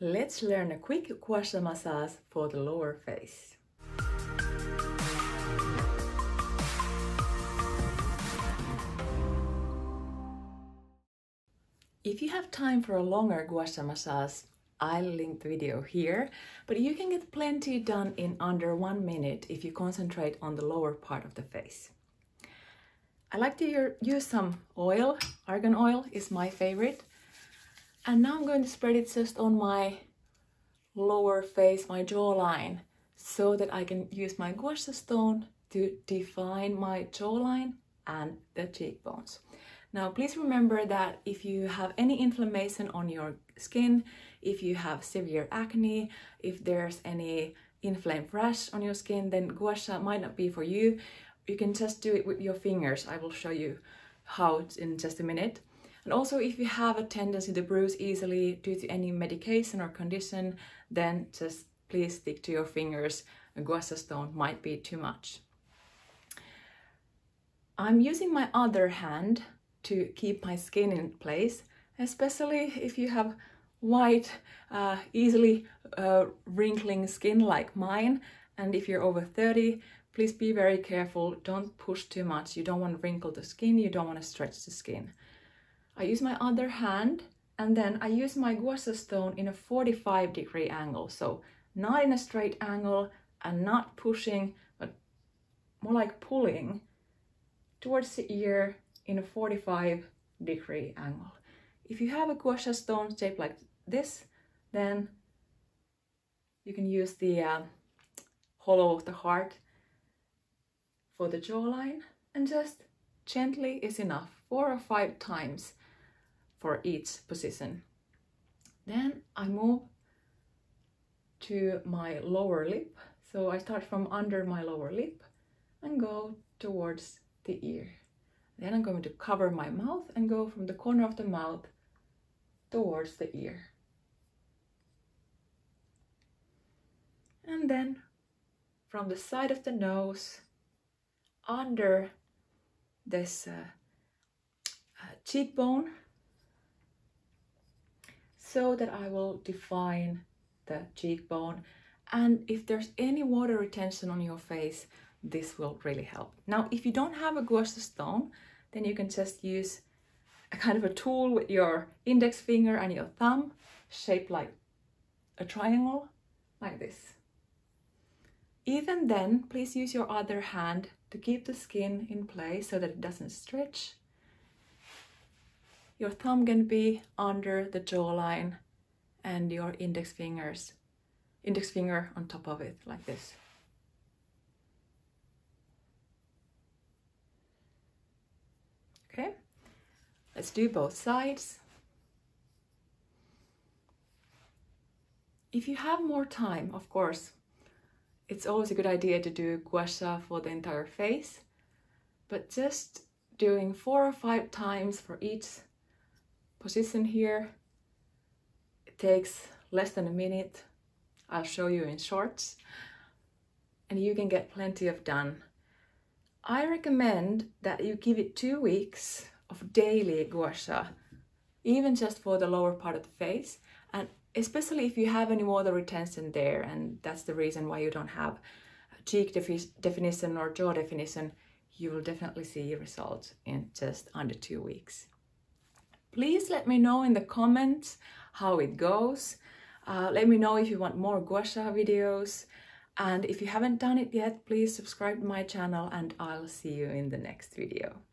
Let's learn a quick gua sha massage for the lower face. If you have time for a longer gua sha massage, I'll link the video here, but you can get plenty done in under one minute if you concentrate on the lower part of the face. I like to use some oil, argan oil is my favorite. And now I'm going to spread it just on my lower face, my jawline, so that I can use my gua sha stone to define my jawline and the cheekbones. Now, please remember that if you have any inflammation on your skin, if you have severe acne, if there's any inflamed rash on your skin, then gua sha might not be for you. You can just do it with your fingers. I will show you how in just a minute. And also if you have a tendency to bruise easily due to any medication or condition, then just please stick to your fingers. A gua sha stone might be too much. I'm using my other hand to keep my skin in place, especially if you have white, uh, easily uh, wrinkling skin like mine. And if you're over 30, please be very careful. Don't push too much. You don't want to wrinkle the skin. You don't want to stretch the skin. I use my other hand and then I use my gua sha stone in a 45 degree angle. So not in a straight angle and not pushing, but more like pulling towards the ear in a 45 degree angle. If you have a gua sha stone shaped like this, then you can use the uh, hollow of the heart for the jawline and just gently is enough, four or five times for each position. Then I move to my lower lip. So I start from under my lower lip and go towards the ear. Then I'm going to cover my mouth and go from the corner of the mouth towards the ear. And then from the side of the nose, under this uh, uh, cheekbone, so that I will define the cheekbone. And if there's any water retention on your face, this will really help. Now, if you don't have a gua sha stone, then you can just use a kind of a tool with your index finger and your thumb shaped like a triangle, like this. Even then, please use your other hand to keep the skin in place so that it doesn't stretch. Your thumb can be under the jawline and your index fingers, index finger on top of it, like this. Okay, let's do both sides. If you have more time, of course, it's always a good idea to do gua sha for the entire face, but just doing four or five times for each position here, it takes less than a minute. I'll show you in shorts and you can get plenty of done I recommend that you give it two weeks of daily gua sha, even just for the lower part of the face, and especially if you have any water retention there, and that's the reason why you don't have cheek defi definition or jaw definition, you will definitely see results in just under two weeks. Please let me know in the comments how it goes. Uh, let me know if you want more gua sha videos. And if you haven't done it yet, please subscribe to my channel and I'll see you in the next video.